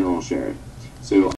general sheriff. So